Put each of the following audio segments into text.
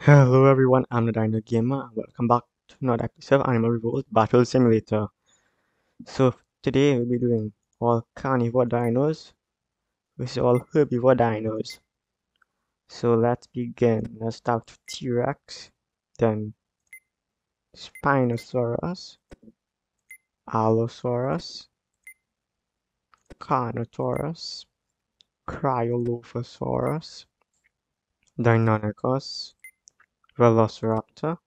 Hello everyone, I'm the Dino Gamer welcome back to another episode of Animal Revolt Battle Simulator. So today we'll be doing all carnivore dinos versus all herbivore dinos. So let's begin. Let's start with T-Rex, then Spinosaurus, Allosaurus, Carnotaurus, Cryolophosaurus, Deinonychus, Velociraptor.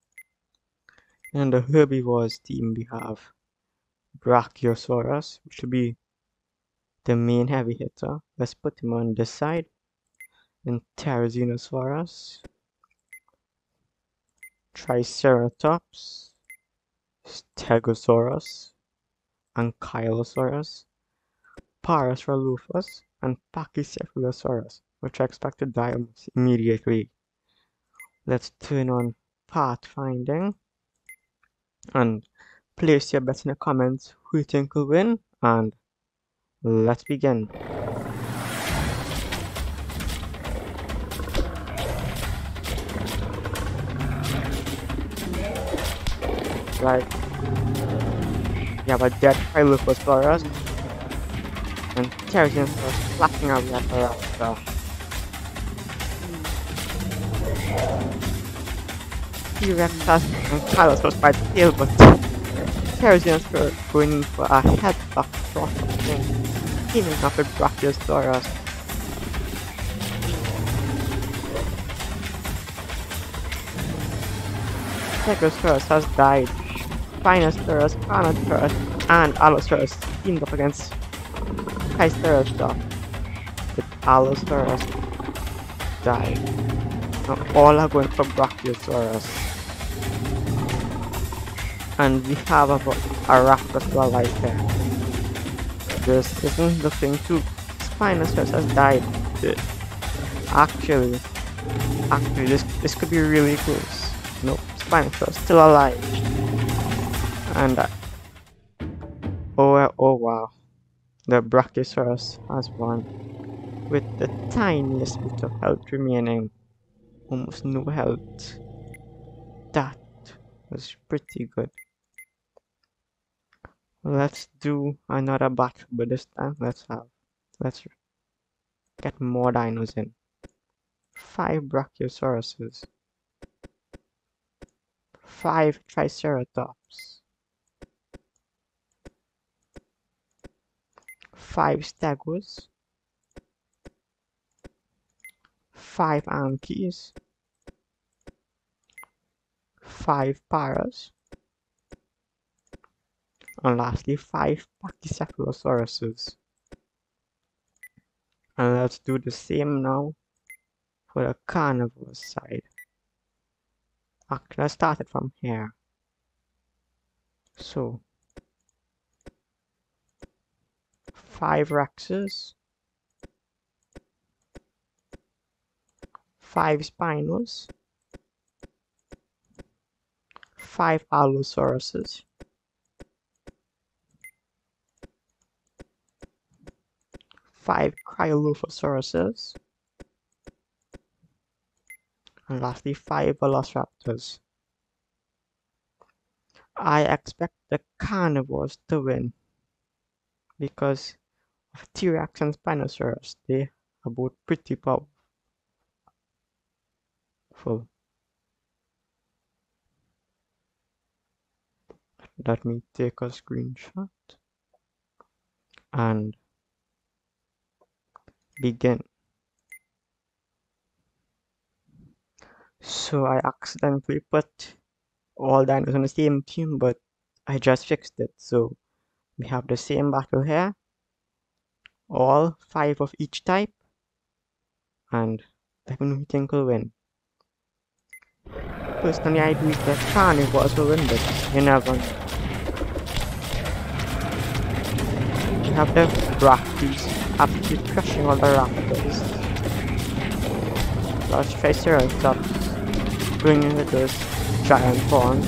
And the herbivores team we have Brachiosaurus, which will be the main heavy hitter. Let's put him on this side. And Therizinosaurus, Triceratops, Stegosaurus, Ankylosaurus, Parasaurolophus, and Pachycephalosaurus, which I expect to die almost immediately let's turn on pathfinding and place your bets in the comments who you think will win and let's begin. Like have a dead Cryolophosaurus and Pterosaurus flashing out the Raptor T-Rex has and Carlos by the tail, but Terrasians were going for a headlock thing, teaming up with Brachiosaurus. Stegosaurus has died. Spinosaurus, Carnotaurus, and Allosaurus teamed up against Triceratops, but Allosaurus died. Now all are going for Brachiosaurus. And we have a, a Raptor right there. This isn't looking too Spinosaurus has died. Actually, actually this this could be really close. Nope, Spinosaurus still alive. And uh, oh oh wow, the Brachiosaurus has won with the tiniest bit of health remaining almost no health. That was pretty good. Let's do another battle, but this time let's have let's get more dinos in. Five Brachiosauruses. Five Triceratops. Five Stegos. five Ankies, five Paras, and lastly five Pachycephalosauruses. And let's do the same now for the carnivore side. Actually, I started from here. So, five Rexes, five Spinos, five Allosauruses, five Cryolophosauruses, and lastly five Velociraptors. I expect the carnivores to win because of T-Rex and Spinosaurus. They are both pretty powerful. Let me take a screenshot and begin. So I accidentally put all dinos on the same team, but I just fixed it. So we have the same battle here, all five of each type, and I think will win. Personally, I believe that carnivores will win this. You never You have the Brachys absolutely crushing all around the place. Large Triceratops, bringing with us giant horns,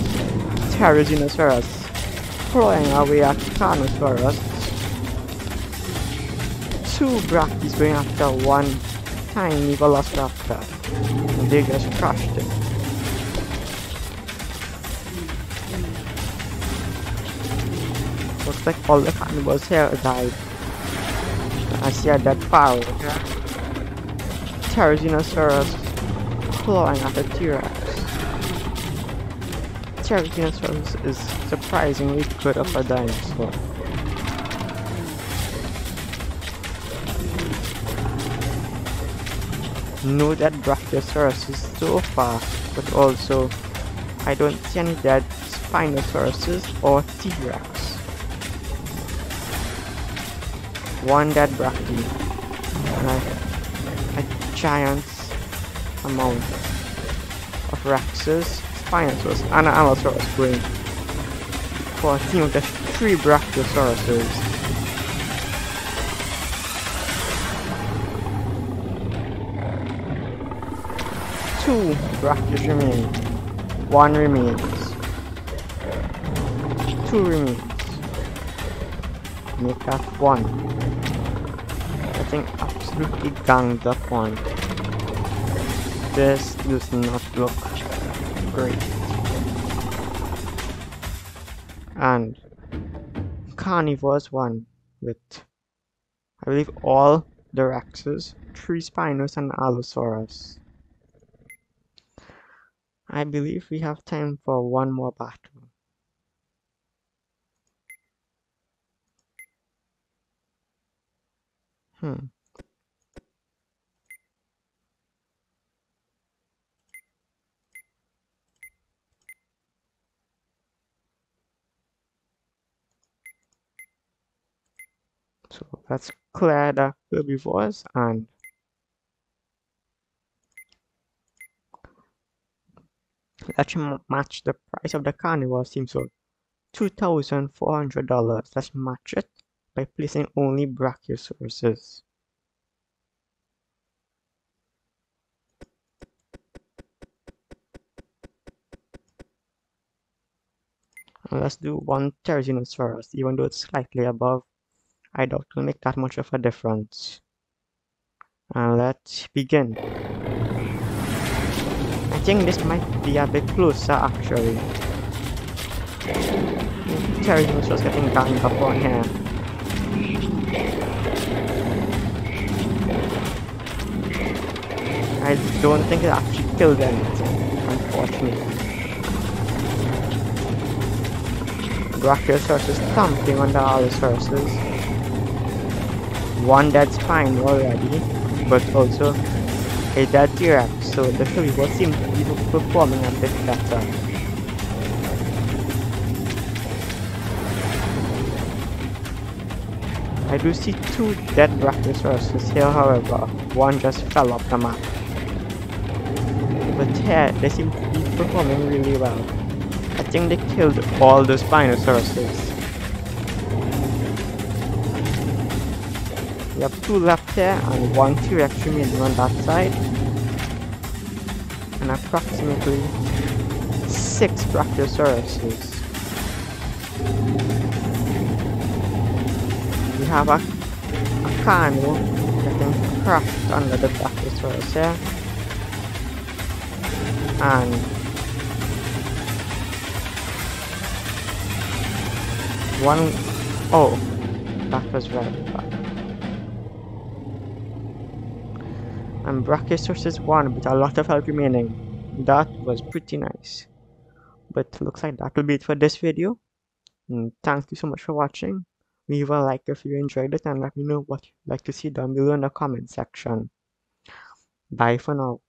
Therizinosaurus, clawing our way at two Brachys going after one tiny Velociraptor, and they just crushed it. Looks like all the cannibals here died. I see a dead Para here. Clawing at the T-Rex. Therizinosaurus is surprisingly good of a dinosaur. Know that Brachiosaurus is so fast, but also I don't see any dead Spinosauruses or T-Rex. One dead Brachii and a, a giant amount of Rexes, Spinosaurus, and an Allosaurus brain for a team of just three Brachiosauruses. Two Brachios remain. One remains. Two remains. Make that one. I think absolutely ganged up on. This does not look great. And carnivores one with I believe all the Rexes, three Spinos and Allosaurus. I believe we have time for one more battle. Hmm. So let's clear the herbivores and let's match the price of the carnivore seems so $2,400. Let's match it by placing only brachiosauruses. And let's do one Therizinosaurus, even though it's slightly above. I doubt it'll make that much of a difference. And let's begin. I think this might be a bit closer actually. Therizinosaurus getting banged up on here. I don't think it actually killed them, unfortunately. Brachiosaurus is thumping on the Allosaurus. One dead Spino already, but also a dead T-Rex, so the herbivores seem to be performing a bit better. I do see two dead Brachiosauruses here, however, one just fell off the map. But they seem to be performing really well. I think they killed all the Spinosauruses. We have two left here and one T-Rex remaining on that side. And approximately six Brachiosauruses. We have a, a Carno getting crushed under the Brachiosaurus here. And one oh that was very bad. and Brachiosaurus 1 with a lot of health remaining. That was pretty nice. But looks like that will be it for this video. And thank you so much for watching. Leave a like if you enjoyed it and let me know what you'd like to see down below in the comment section. Bye for now.